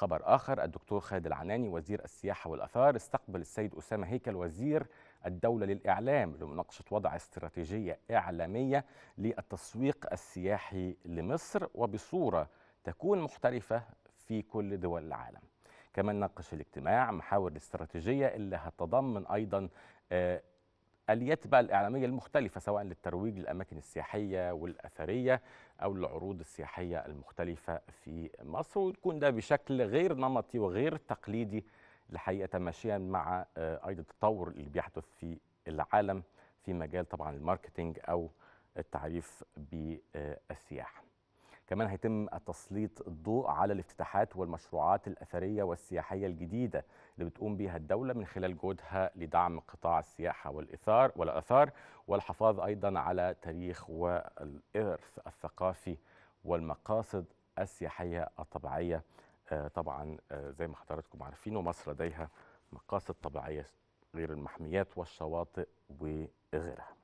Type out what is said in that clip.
خبر آخر الدكتور خالد العناني وزير السياحة والأثار استقبل السيد أسامة هيكل وزير الدولة للإعلام لمناقشة وضع استراتيجية إعلامية للتسويق السياحي لمصر وبصورة تكون محترفة في كل دول العالم. كمان ناقش الاجتماع محاور الاستراتيجية اللي هتضمن أيضا آه، اليات بقى الإعلامية المختلفة سواء للترويج للأماكن السياحية والأثرية أو العروض السياحية المختلفة في مصر. ويكون ده بشكل غير نمطي وغير تقليدي الحقيقة ماشيا مع آه، أيضا التطور اللي بيحدث في العالم في مجال طبعا الماركتينج أو التعريف بالسياحة. كمان هيتم تسليط الضوء على الافتتاحات والمشروعات الأثرية والسياحية الجديدة اللي بتقوم بها الدولة من خلال جهودها لدعم قطاع السياحة والإثار والآثار والحفاظ أيضا على تاريخ والإرث الثقافي والمقاصد السياحية الطبيعية. آه، طبعا آه، زي ما حضراتكم عارفين ومصر لديها مقاصد طبيعية غير المحميات والشواطئ وغيرها.